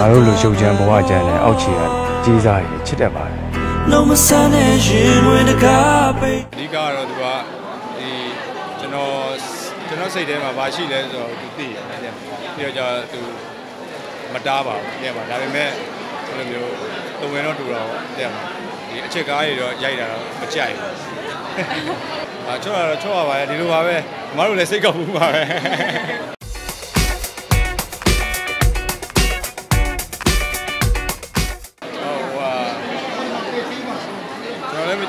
ငါတို့လူရှုပ်ချမ်းဘဝကြမ်းနဲ့အောက်ခြေကကြီးစားရင်ချစ်တတ်ပါတယ် No more sun and rain when the carpet အဓိကကတော့သူကဒီကျွန်တော်ကျွန်တော်စိတ်ထဲမှာဘာရှိလဲဆိုတော့သူသိရတယ်တဲ့ပြီးတော့ကျတော့သူမတားပါဘူးတဲ့ပါဒါပေမဲ့ဘယ်လိုမျိုးတုံဝင်တော့တူတော့တဲ့ပါဒီအချက်ကားတွေတော့ရိုက်တာတော့မကြိုက်ဘူးအာချောတော့ချောရပါရဲ့ဒီလိုပါပဲမတို့လည်းစိတ်ကောက်မှုပါပဲ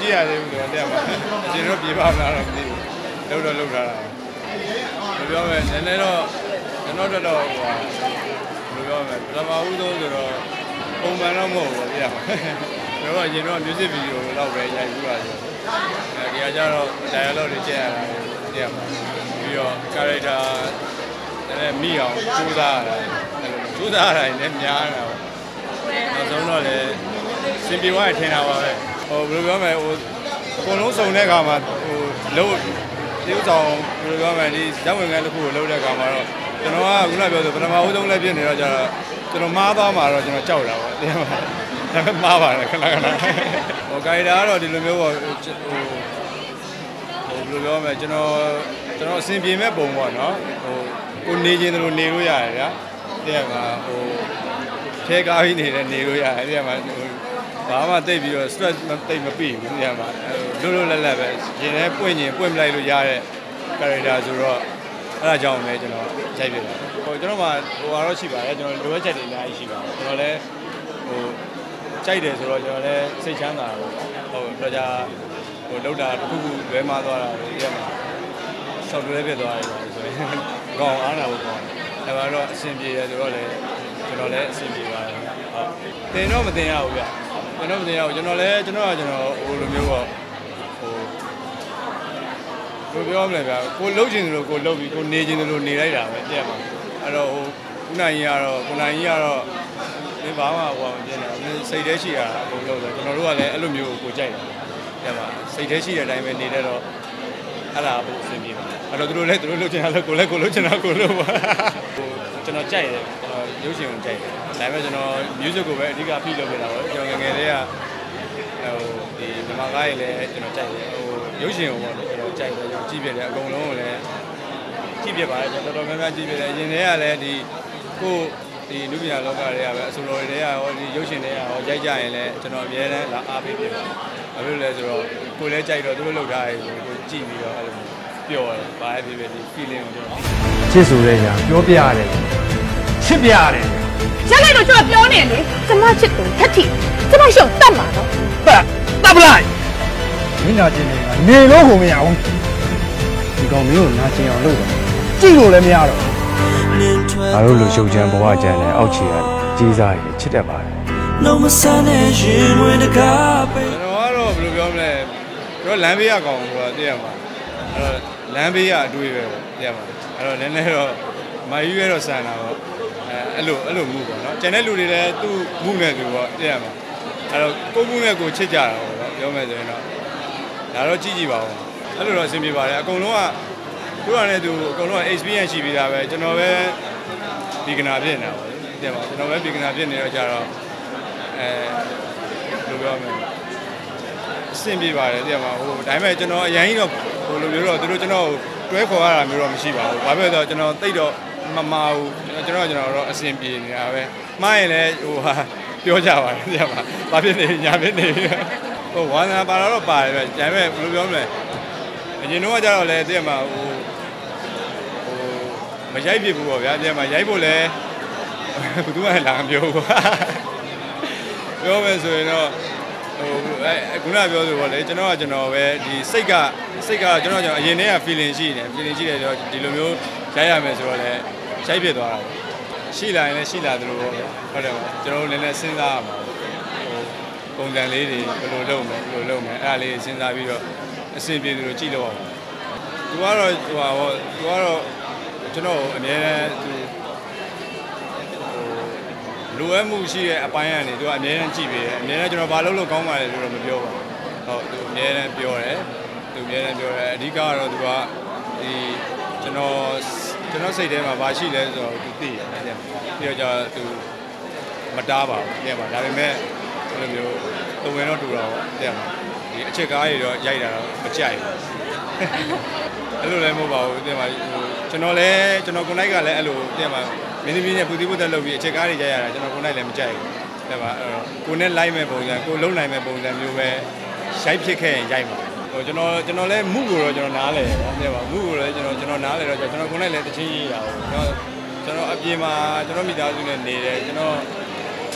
ကျွန်တော်လည်းမကြည့်ရသေးဘူးတော့တဲ့ပါအရှင်တို့ပြေပါမလားတော့မသိဘူးလောက်တော့လောက်ထားတာဘယ်ပြောမလဲနည်းနည်းတော့ကျွန်တော်တို့တော့ဟိုဟာဘယ်လိုပြောမလဲပထမဦးဆုံးဆိုတော့ပုံမှန်တော့မဟုတ်ဘူးပြရမှာကျွန်တော်ကအရင်တော့ music video လောက်ပဲရိုက်ပြီးပါဆိုအဲဒီကကြတော့ dialogue တွေကျက်ရတာပြရမှာပြီးတော့ character လည်းမိအောင်စူးစမ်းရတာအဲ့လိုစူးစမ်းရတာလည်းများတာပေါ့နောက်ဆုံးတော့လည်းစင်ပြေသွားရထင်တာပါပဲ ဟိုဘယ်လိုပြောမလဲဟိုအကုန်လုံးစုံတဲ့အခါမှာဟိုလုံးဒီဥဆောင်ဘယ်လိုပြောမလဲဒီရောက်ဝင်ကန်းတစ်ခုကိုလုံးတဲ့အခါမှာတော့ကျွန်တော်ကခုနပြောဆိုပထမဦးဆုံးလည်းဖြစ်နေတော့ကျတော့ကျွန်တော်မားသွားမှာတော့ကျွန်တော်ကြောက်တာပေါ့တင်ပါဒါပေမဲ့မားပါတယ်ခဏခဏဟိုဂိုင်ဒါကတော့ဒီလိုမျိုးပေါ့ဟိုဟိုဘယ်လိုပြောမလဲကျွန်တော်ကျွန်တော်အဆင်ပြေမဲ့ပုံပေါ့နော်ဟိုကိုနေခြင်းတို့နေလို့ရတယ်ဗျာတဲ့မှာဟိုထဲကားပြီးနေတယ်နေလို့ရတယ်တဲ့မှာဟို ဘာမှတိတ်ပြီးတော့ stress တိတ်မပြီးဘူးတဲ့မှာလွတ်လွတ်လပ်လပ်ပဲရင်ထဲပွင့်ရင်ပွင့်မလိုက်လို့ရတဲ့ character ဆိုတော့အဲ့ဒါကြောင့်ပဲကျွန်တော်ကြိုက်ပြတာဟိုကျွန်တော်မှဟိုကတော့ရှိပါတယ်ကျွန်တော်လိုအပ်ချက်တွေအများကြီးရှိပါတယ်ကျွန်တော်လည်းဟိုကြိုက်တယ်ဆိုတော့ကျွန်တော်လည်းစိတ်ချမ်းသာတယ်ဟိုတော့じゃဟိုလောက်တာတစ်ခုခုလွဲမှားသွားတာတွေရက်မှာဆောက်လွဲဖြစ်သွားတယ်ဆိုရင်ကောင်းအားနာဖို့ကောင်းတယ်ဒါကတော့အဆင်ပြေတယ်ဆိုတော့လည်းကျွန်တော်လည်းအဆင်ပြေပါတယ်ဟုတ်တင်တော့မတင်ရဘူးဗျ ကျွန်တော်မတင်ရဘူးကျွန်တော်လည်းကျွန်တော်ကကျွန်တော်ဟိုလိုမျိုးပေါ့ဟိုဘယ်ပြောမလဲဗျာကိုလှုပ်ချင်တယ်လို့ကိုလှုပ်ပြီးကိုနေချင်တယ်လို့နေလိုက်တာပဲတဲ့မှာအဲ့တော့ဟိုခုနိုင်ကြီးကတော့ခုနိုင်ကြီးကတော့ဒီဘာမှဟိုမပြင်းတော့စိတ်ထဲရှိတာအကုန်လုံးဆိုကျွန်တော်တို့ကလည်းအဲ့လိုမျိုးကိုကြိုက်တယ်တဲ့မှာစိတ်ထဲရှိတဲ့အတိုင်းပဲနေတတ်တော့အဲ့ဒါပို့အဆင်ပြေပါတယ် အဲ့တော့သူတို့လည်းသူတို့လှုပ်ချင်တာလည်းကိုလည်းကိုလှုပ်ချင်တာကိုလှုပ်ပါဟိုကျွန်တော်ကြိုက်တယ်ကျွန်တော်ရုပ်ရှင်ကိုကြိုက်တယ်ဒါပေမဲ့ကျွန်တော် music ကိုပဲအဓိကဖိလုပ်နေတာပေါ့ကျွန်တော်ငယ်ငယ်လေးကဟိုဒီမြန်မာကားတွေလည်းကျွန်တော်ကြိုက်တယ်ဟိုရုပ်ရှင်ကိုပေါ့ကျွန်တော်ကြိုက်တယ်ကြည့်ပြတယ်အကုန်လုံးကိုလည်းကြည့်ပြပါတယ်ကျွန်တော်တော်တော်များများကြည့်ပြတယ်အရင်တည်းကလည်းဒီကိုဒီလူပညာလောကတွေကပဲအစိုးရတွေကရောဒီရုပ်ရှင်တွေကရောကြိုက်ကြရင်လည်းကျွန်တော်အများနဲ့လာအားပေးပြပါတယ်။ဘာလို့လဲဆိုတော့ကိုလည်းကြိုက်တော့သူတို့လောက်ထားတယ်ဆိုကိုကြည့်ပြီးတော့အဲ့လို ပျော်တယ်။ဘာပဲဖြစ်ဖြစ်ဒီ feeling ကိုကျွန်တော်ချစ်ဆိုတဲ့ညာပြောပြရတယ်ချစ်ပြရတယ်ရလိုက်တော့ကျွန်တော်ပြောနေလေကျမချစ်ကိုထက်ထီကျမရှုံတတ်မှာနော်ပတ်တပ်ပလိုက်မင်းနာကျင်နေကနေလို့ဟိုမရဘူးဒီကောင်မျိုးကိုနာကျင်အောင်လုပ်တယ်ကြည့်လို့လည်းမရတော့ငါတို့လူရှုပ်ချမ်းဘဝကြမ်းနဲ့အောက်ခြေကကြီးစားရင်ချစ်တတ်ပါတယ် No more sun and rain when the carpet ကျွန်တော်ကတော့ဘယ်လိုပြောမလဲကျွန်တော်လမ်းဘေးကကောင်ဆိုတာသိရမှာ အဲ့တော့လမ်းဘေးကအတွေ့ပဲပေါ့သိရမှာအဲ့တော့နည်းနည်းတော့မိုင်းရွဲတော့ဆန်တာပေါ့အဲအဲ့လိုအဲ့လိုမှုပေါ့နော်ကျန်တဲ့လူတွေလည်းသူ့မှုနဲ့သူပေါ့သိရမှာအဲ့တော့ကိုမှုနဲ့ကိုချစ်ကြတာပေါ့ပြောမယ်ဆိုရင်တော့ဒါတော့ကြည့်ကြည့်ပါဦးအဲ့လိုတော့အဆင်ပြေပါတယ်အကုန်လုံးကသူကလည်းသူအကုန်လုံးက experience ရှိပြီးသားပဲကျွန်တော်ပဲဒီကနာဖြစ်နေတာပေါ့သိရမှာကျွန်တော်ပဲဒီကနာဖြစ်နေတော့ကြတော့အဲဘယ်လိုပြောမလဲအဆင်ပြေပါတယ်တဲ့မှာဟိုဒါပေမဲ့ကျွန်တော်အရင်ကြီးတော့ ဟိုလိုမျိုးတော့သူတို့ကျွန်တော်ကိုတွဲခေါ်ရတာမျိုးတော့မရှိပါဘူး။ဘာဖြစ်လဲဆိုတော့ကျွန်တော်တိတ်တော့မမာဘူး။ကျွန်တော်ကျွန်တော်တော့အဆင်ပြေနေတာပဲ။မှားရင်လည်းဟိုဟာပြောကြပါတယ်တဲ့မှာ။ဘာဖြစ်နေညာဖြစ်နေဟိုဝါနာပါတော့ပါတယ်ပဲ။ဒါပေမဲ့ဘယ်လိုပြောမလဲ။အရင်တော့ကကြတော့လေတဲ့မှာဟိုဟိုမရိုက်ဖြစ်ဘူးပေါ့ဗျာတဲ့မှာရိုက်ဖို့လည်းဘယ်သူမှလာမပြောဘူး။ပြောမယ်ဆိုရင်တော့ ဟိုအဲခုနပြောဆိုပေါ့လေကျွန်တော်ကကျွန်တော်ပဲဒီစိတ်ကစိတ်ကကျွန်တော်ကျွန်တော်အရင်တည်းက feeling ရှိနေ feeling ရှိတယ်ဆိုတော့ဒီလိုမျိုးရိုက်ရမယ်ဆိုတော့လေရိုက်ဖြစ်သွားတာပေါ့ရှိလာရင်လည်းရှိလာသလိုပေါ့ဟုတ်တယ်ပေါ့ကျွန်တော်တို့လည်းလည်းစဉ်းစားရမှာဟိုပုံစံလေးတွေဘယ်လိုလုပ်မလဲဘယ်လိုလုပ်မလဲအဲ့ဒါလေးစဉ်းစားပြီးတော့အဆင်ပြေသလိုကြည့်လို့အောင်သူကတော့ဟိုဟာပေါ့သူကတော့ကျွန်တော်အများနဲ့သူ လိုအပ်မှုရှိတဲ့အပိုင်းကနေသူကအများနဲ့ကြည့်ပေးတယ်အများနဲ့ကျွန်တော်ဘာလုပ်လို့ကောင်းပါလဲလို့တော့မပြောပါဘူးဟုတ်သူအများနဲ့ပြောတယ်သူအများနဲ့ပြောတယ်အဓိကကတော့သူကဒီကျွန်တော်ကျွန်တော်စိတ်ထဲမှာဘာရှိလဲဆိုတော့သူသိရတယ်တဲ့ပြီးတော့ကျသူမတားပါဘူးတဲ့မှာဒါပေမဲ့ဘယ်လိုမျိုးတုံဝင်တော့တူတော့တဲ့မှာဒီအချက်ကားတွေတော့ရိုက်တာတော့မကြိုက်ဘူးအဲ့လိုလည်းမဟုတ်ပါဘူးတဲ့မှာဟိုကျွန်တော်လည်းကျွန်တော်ကိုယ်နိုင်ကလည်းအဲ့လိုတဲ့မှာ မင်းသမီးနဲ့ပူတီပူသက်လုပ်ပြီးအချက်ကားတွေရိုက်ရတာကျွန်တော်ကိုယ်နိုင်လည်းမကြိုက်ဘူးတဲ့မှာအဲ့တော့ကိုနဲ့လိုက်မဲ့ပုံစံကိုလုံနိုင်မဲ့ပုံစံမျိုးပဲရိုက်ဖြစ်ခဲ့ရင်ရိုက်ပါဟိုကျွန်တော်ကျွန်တော်လည်းမှုကိုတော့ကျွန်တော်နားလဲတဲ့ပါမှုကိုလည်းကျွန်တော်ကျွန်တော်နားလဲတော့ကျွန်တော်ကိုယ်နိုင်လည်းတချင်းရေးတာပေါ့ကျွန်တော်ကျွန်တော်အပြင်မှာကျွန်တော်မိသားစုနဲ့နေတယ်ကျွန်တော်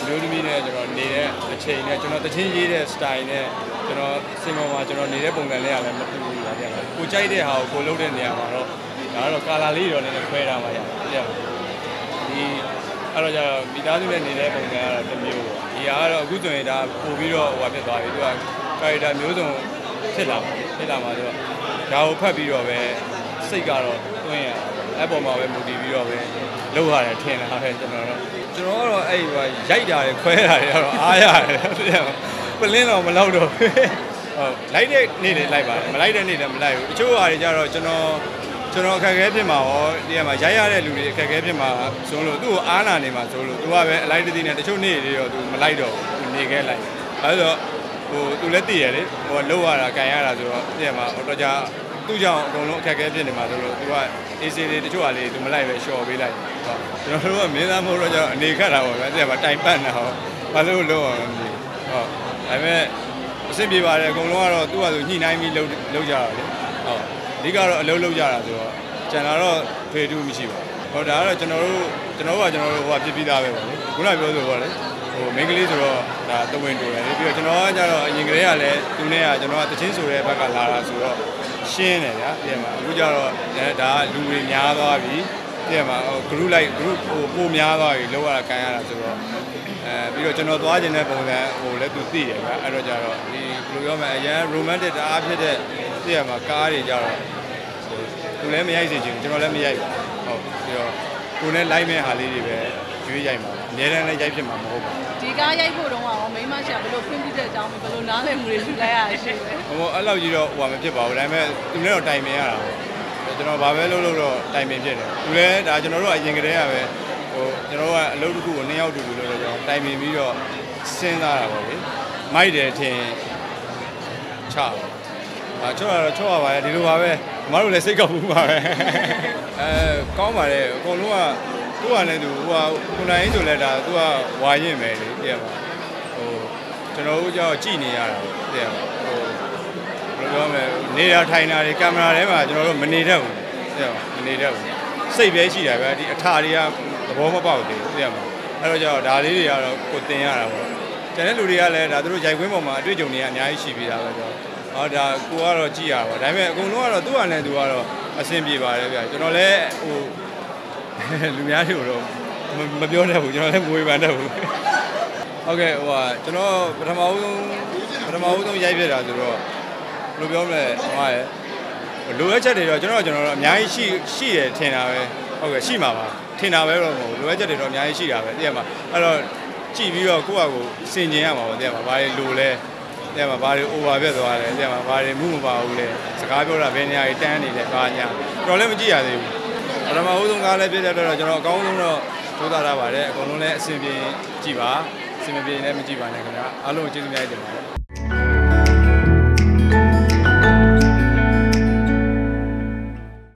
မျိုးသမီးနဲ့ကျွန်တော်နေတဲ့အချိန်နဲ့ကျွန်တော်တချင်းရေးတဲ့ style နဲ့ကျွန်တော်စင်ပေါ်မှာကျွန်တော်နေတဲ့ပုံစံလေးကလည်းမတူဘူးပါဗျာကိုကြိုက်တဲ့ဟာကိုကိုလုပ်တဲ့နေရာမှာတော့ဒါကတော့ကာလာလေးတော့နည်းနည်းခွဲထားပါရဗျာဒီ အဲ့တော့ကျတော့မိသားစုနဲ့နေတဲ့ပုံစံကတော့တစ်မျိုးပေါ့ဒီဟာကတော့အခုဆိုရင်ဒါပို့ပြီးတော့ဟိုဖြစ်သွားပြီသူကကာရီတာမျိုးစုံဖြစ်လာပါဖြစ်လာမှာဆိုတော့ဒါကိုဖတ်ပြီးတော့ပဲစိတ်ကတော့တွင်းရအဲ့ပေါ်မှာပဲမူတည်ပြီးတော့ပဲလောက်ရတယ်ထင်တာပဲကျွန်တော်တော့ကျွန်တော်ကတော့အဲ့ဟိုရိုက်တာတွေခွဲတာတွေကတော့အားရတယ်ပလင်းတော့မလောက်တော့ဟုတ်လိုက်တဲ့နေ့တွေလိုက်ပါတယ်မလိုက်တဲ့နေ့လည်းမလိုက်ဘူးတချို့ဟာတွေကြတော့ကျွန်တော် ကျွန်တော်အခက်အခဲဖြစ်မှာရောဒီကမှာရိုက်ရတဲ့လူတွေအခက်အခဲဖြစ်မှာဆိုလို့သူ့ကိုအားနာနေမှာဆိုလို့သူကပဲအလိုက်တသိနဲ့တချို့နေ့တွေတော့သူမလိုက်တော့ဘူးနေခဲ့လိုက်အဲဆိုတော့ဟိုသူလည်းတည်ရလေဟိုလောက်ရတာကန်ရတာဆိုတော့ဒီကမှာတော့ကြာသူ့ကြောင့်အကုန်လုံးအခက်အခဲဖြစ်နေမှာဆိုလို့သူက AC တွေတချို့ဟာလေးသူမလိုက်ပဲရှော့ပေးလိုက်ဟုတ်ကျွန်တော်တို့ကမင်းသားမဟုတ်တော့ကြောင့်အနေခတ်တာပေါ့ဗျာဒီကမှာတိုင်ပတ်နေတာဟောဘာလို့လုံးအောင်မသိဟုတ်ဒါပေမဲ့အဆင်ပြေပါတယ်အကုန်လုံးကတော့သူ့ဟာသူညှိနှိုင်းပြီးလုပ်လုပ်ကြတာလေဟုတ် အဓိကတော့အလုပ်လုပ်ကြတာဆိုတော့ကျန်တာတော့ဖေတူးမရှိပါဘူးဟောဒါကတော့ကျွန်တော်တို့ကျွန်တော်တို့ကကျွန်တော်တို့ဟိုဖြစ်ပြီးသားပဲပေါ့လေခုနပြောဆိုပေါ့လေဟိုမိန်းကလေးဆိုတော့ဒါတဝင်းတူတယ်လေပြီးတော့ကျွန်တော်ကကြတော့အရင်ကလေးကလည်းသူနဲ့ကကျွန်တော်ကတချင်းဆိုတဲ့ဘက်ကလာတာဆိုတော့ရှင်းတယ်ဗျာဒီမှာအခုကျတော့ဒါကလူတွေများသွားပြီဒီမှာ group like group ဟိုပိုများသွားပြီလောက်ရတာကန်ရတာဆိုတော့အဲပြီးတော့ကျွန်တော်သွားခြင်းတဲ့ပုံစံဟိုလည်းသူသိတယ်ဗျာအဲ့တော့ကျတော့ဒီဘယ်လိုပြောမလဲအရန် romantic တအားဖြစ်တဲ့ ဒီမှာကားတွေကြတော့သူလည်းမရိုက်စေချင်ကျွန်တော်လည်းမရိုက်ပါဟုတ်ပြီးတော့ကိုယ်နဲ့လိုက်မဲ့ဟာလေးတွေပဲရွေးရိုက်မှာအများတန်းလည်းရိုက်ဖြစ်မှာမဟုတ်ပါဘူးဒီကားရိုက်ဖို့တော့ရောမိမရှာဘယ်လိုဖွင့်ပြတဲ့အကြောင်းဘယ်လိုနားလည်မှုတွေယူလိုက်ရရှိလဲဟိုအဲ့လောက်ကြီးတော့ဟိုမဖြစ်ပါဘူးဒါပေမဲ့သူလည်းတော့တိုင်ပင်ရတာပေါ့ကျွန်တော်ဘာပဲလုပ်လို့တော့တိုင်ပင်ဖြစ်တယ်သူလည်းဒါကျွန်တော်တို့အရင်ကတည်းကပဲဟိုကျွန်တော်တို့ကအလုပ်တစ်ခုကိုနှစ်ယောက်တူတူလုပ်လို့ကျွန်တော်တိုင်ပင်ပြီးတော့စဉ်းစားတာပေါ့လေမိုက်တယ်ထင်ချပါ အာချောတော့ချောရပါရဲ့ဒီလိုပါပဲမတို့လည်းစိတ်ကောက်မှုပါပဲအဲကောင်းပါတယ်အကုန်လုံးကသူ့ဟာနဲ့သူဟိုဟာခုနိုင်ဆိုလဲဒါသူကဝါရင်ပဲလေတည့်ရပါဟိုကျွန်တော်တို့ကြောက်ကြည့်နေရတာတည့်ရပါဟိုဘယ်လိုပြောမလဲနေတာထိုင်တာတွေကင်မရာထဲမှာကျွန်တော်တို့မနေတတ်ဘူးတည့်ရပါမနေတတ်ဘူးစိတ်ပဲရှိတာပဲဒီအထာတွေကသဘောမပေါက်သေးဘူးတည့်ရပါအဲ့တော့ကြောက်ဒါလေးတွေကတော့ကိုတင်ရတာပေါ့ကျန်တဲ့လူတွေကလည်းဒါသူတို့ရိုက်ခွင်းပေါ်မှာအတွေ့အကြုံတွေကအများကြီးရှိပြီးသားပဲကြောက် ဟောဒါကိုကတော့ကြည့်ရပါဒါပေမဲ့အကုန်လုံးကတော့သူ့ဟာနဲ့သူကတော့အဆင်ပြေပါတယ်ဗျကျွန်တော်လည်းဟိုလူများတွေကိုတော့မပြောတတ်ဘူးကျွန်တော်လည်းမဝေဖန်တတ်ဘူးဟုတ်ကဲ့ဟိုဟာကျွန်တော်ပထမဦးဆုံးပထမဦးဆုံးရိုက်ပြတာဆိုတော့ဘယ်လိုပြောမလဲဟိုရဲ့လိုအပ်ချက်တွေတော့ကျွန်တော်ကျွန်တော်တို့အများကြီးရှိရှိတယ်ထင်တာပဲဟုတ်ကဲ့ရှိမှာပါထင်တာပဲတော့မဟုတ်လိုအပ်ချက်တွေတော့အများကြီးရှိတာပဲတကယ်မှာအဲ့တော့ကြည့်ပြီးတော့ကိုယ့်အကိုစင်ကျင်ရမှာပေါ့တကယ်မှာဘာတွေလိုလဲ တဲ့မှာဘာတွေ over ပြတ်သွားတယ်တဲ့မှာဘာတွေမှုမပါဘူးလဲစကားပြောတာဘယ်နေရာကြီးတန်းနေလဲဘာညာတော့လည်းမကြည့်ရသေးဘူးပထမဦးဆုံးကားလည်းပြည့်တဲ့တော့ကျွန်တော်အကောင်းဆုံးတော့သိုးသားရပါတယ်အကုန်လုံးလည်းအဆင်ပြေကြည့်ပါအဆင်မပြေလည်းမကြည့်ပါနဲ့ခင်ဗျာအားလုံးကျေးဇူးများတင်ပါတယ်